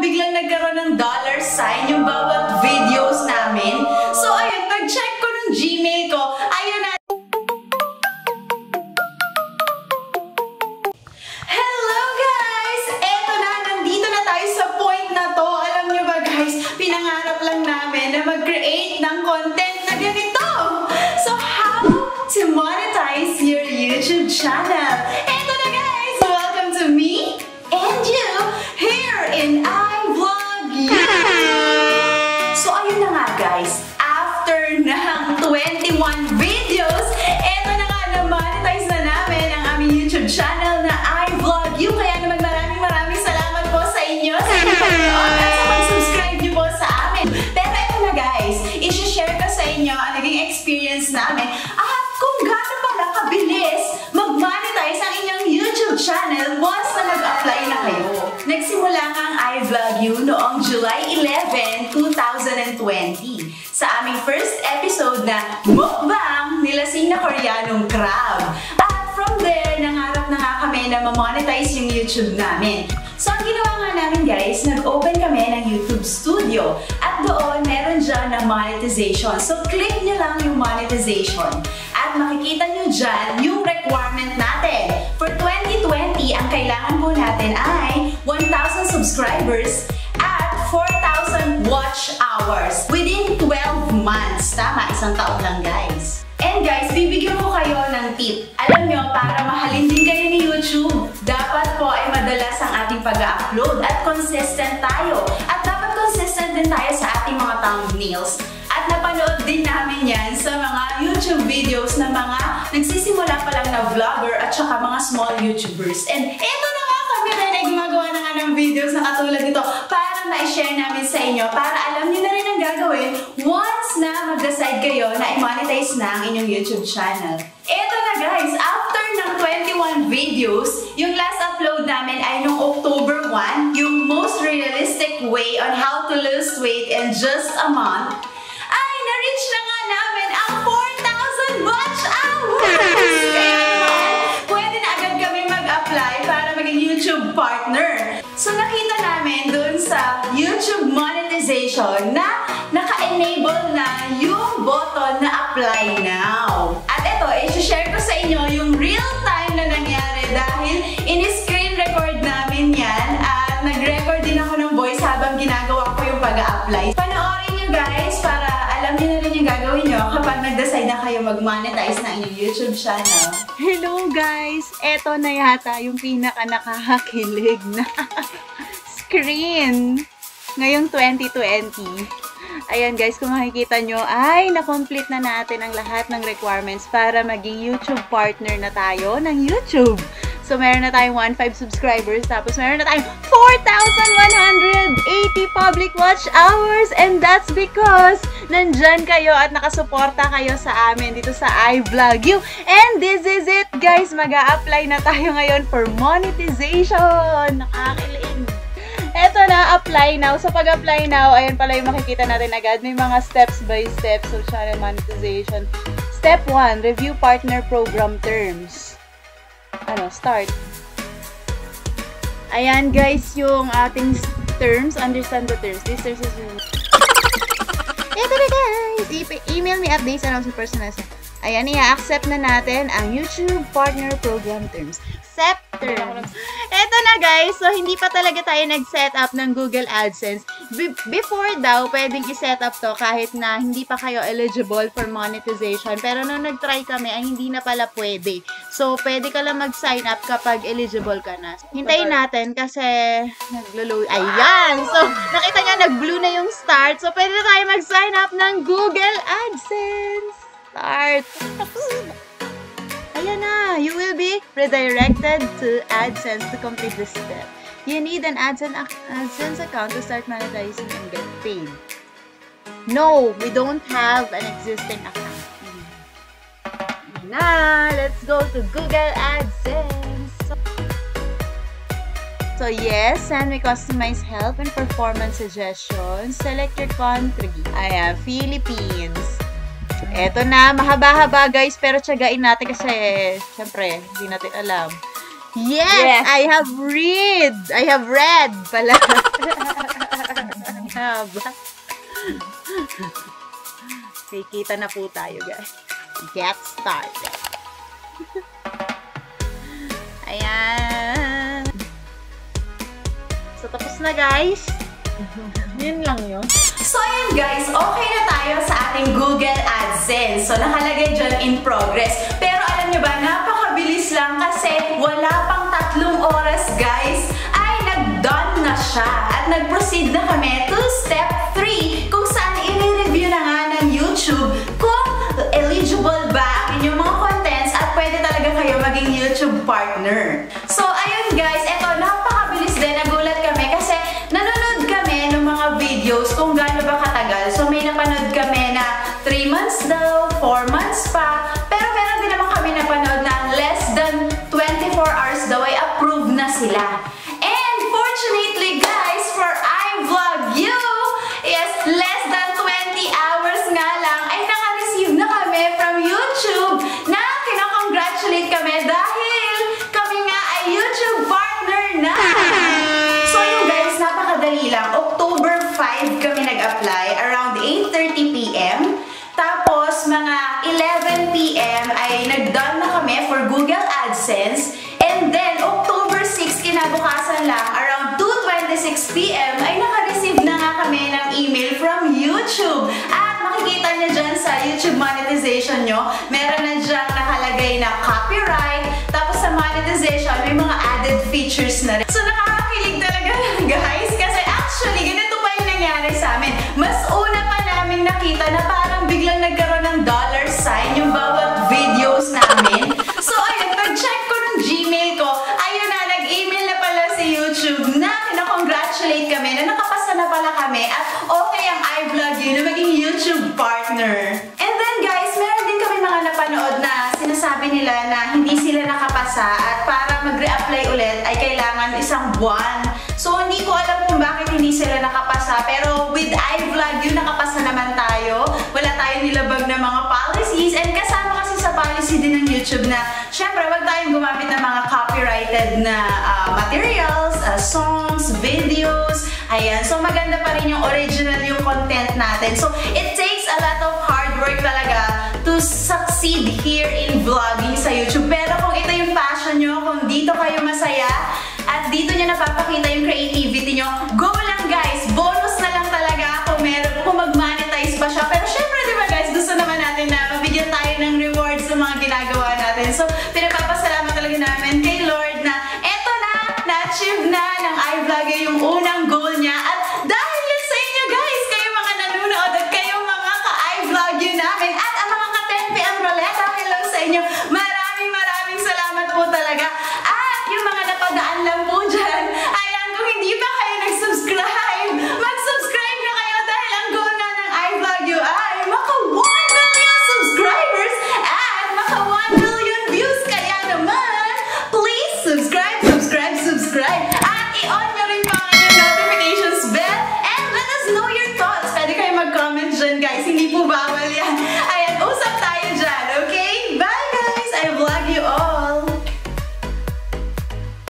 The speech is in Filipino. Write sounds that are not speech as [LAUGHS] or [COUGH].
Biglang nagkaroon ng dollar sign yung bawat videos namin. So ayun, pag-check ko ng Gmail ko, ayun na. Hello guys! Eto na, nandito na tayo sa point na to. Alam nyo ba guys, pinangarap lang namin na mag-create ng content na ganito. So how to monetize your YouTube channel? So ayun na nga guys, after ng [LAUGHS] 21 videos, eto na nga na-monetize na namin ang aming YouTube channel na iVlog You. Kaya naman maraming maraming salamat po sa inyo sa panonood sa pag-subscribe niyo po sa amin. Pero eto na guys, isi-share ko sa inyo ang naging experience namin at kung gaano pala kabilis You noong July 11, 2020 sa aming first episode na Mukbang nilasing na Koreanong crab. At from there, nangarap na nga kami na ma-monetize yung YouTube namin. So, ang ginawa nga namin guys, nag-open kami ng YouTube Studio. At doon, meron dyan na monetization. So, click nyo lang yung monetization. At makikita nyo dyan yung requirement natin. For 2020, ang kailangan po natin ay 1,000 subscribers at 4,000 watch hours within 12 months. Tama, isang taon lang guys. And guys, bibigyan ko kayo ng tip. Alam nyo, para mahalin din kayo ni YouTube, dapat po ay madalas ang ating pag-upload at consistent tayo. At dapat consistent din tayo sa ating mga thumbnails. At napanood din namin yan sa mga YouTube videos na mga nagsisimula pa lang na vlogger at saka mga small YouTubers. And eto na nga kami ay gumagawa na nga ng videos na katulad nito para ma-share namin sa inyo para alam niyo na rin ang gagawin once na mag-decide kayo na i-monetize na ang inyong YouTube channel. Eto na guys, after ng 21 videos, yung last upload namin ay nung October 1, yung most realistic way on how to lose weight in just a month, ay na-reach na nga namin ang 4,000 watch hours! Monetization na naka-enable na yung button na apply now. At ito, i-share ko sa inyo yung real time na nangyari dahil in-screen record namin yan at nag-record din ako ng voice habang ginagawa ko yung pag-apply. Panoorin nyo guys para alam nyo na rin yung gagawin nyo kapag nag-decide na kayo mag-monetize na inyong YouTube channel. Hello guys! Eto na yata yung pinaka nakakakilig na [LAUGHS] screen ngayong 2020. Ayan guys, kung makikita nyo, ay na-complete na natin ang lahat ng requirements para maging YouTube partner na tayo ng YouTube. So, meron na tayong 1.5 subscribers, tapos meron na tayong 4,180 public watch hours! And that's because nandyan kayo at nakasuporta kayo sa amin dito sa iVlog You. And this is it, guys! mag apply na tayo ngayon for monetization! Nakakilig! Eto na, apply now. Sa pag-apply now, ayan pala yung makikita natin agad. May mga steps by steps of channel monetization. Step 1, review partner program terms. Ano, start. Ayan guys, yung ating terms. Understand the terms. This terms is... Eto na guys! E- email me updates and also personal. Ayan, i-accept na natin ang YouTube Partner Program Terms. Accept terms. Eto na guys, so hindi pa talaga tayo nag-set up ng Google AdSense. Be- before daw, pwedeng i-set up to kahit na hindi pa kayo eligible for monetization. Pero nung nag-try kami, ay hindi na pala pwede. So, pwede ka lang mag-sign up kapag eligible ka na. Hintayin natin kasi naglo-load. Ayan! So, nakita nga, nag-blue na yung start. So, pwede na tayo mag-sign up ng Google AdSense. Start! Ayan na! You will be redirected to AdSense to complete this step. You need an AdSense, account to start monetizing and get paid. No, we don't have an existing account. Na! Let's go to Google AdSense! So yes, send me customized help and performance suggestions. Select your country. Ayan, Philippines. Eto na, mahaba-haba guys, pero tiyagain natin kasi, syempre, hindi natin alam. Yes, Yes. I have read. I have read pala. [LAUGHS] haba. okay, kita na po tayo, guys. Get started. [LAUGHS] Ayan. So, tapos na, guys. Yun lang yun. So ayun guys, okay na tayo sa ating Google AdSense. So nakalagay dyan in progress. Pero alam nyo ba, napakabilis lang kasi wala pang tatlong oras guys, ay nag-done na siya. At nag-proceed na kami to step 3 kung saan i-review na nga ng YouTube kung eligible ba ang inyong mga contents at pwede talaga kayo maging YouTube partner. So monetization nyo, meron na dyan nakalagay na copyright. Tapos sa monetization, may mga added features na rin. So, nakakakilig talaga [LAUGHS] guys. Kasi actually, ganito pa yung nangyari sa amin. Mas una pa namin nakita na parang biglang nagkaroon ng dollar sign yung bawat videos namin. So, ayun, pag-check ko ng Gmail ko, ayun na, nag-email na pala si YouTube na kinakongratulate kami na nakapasa na pala kami at okay ang iVlog yun na maging YouTube partner. Nakapasa at para mag-reapply ulit ay kailangan isang buwan. So, hindi ko alam kung bakit hindi sila nakapasa. Pero with iVlog, yun nakapasa naman tayo. Wala tayong nilabag na mga policies. And kasama kasi sa policy din ng YouTube na, syempre, wag tayong gumamit ng mga copyrighted na ah, materials, ah, songs, videos. Ayan. So, maganda pa rin yung original yung content natin. So, it takes a lot of hard work talaga to succeed here in vlogging sa YouTube. Pero ginagawa natin. So, pinapapasalamat talaga namin kay Lord na eto na, na-achieve na ng iVlogger yung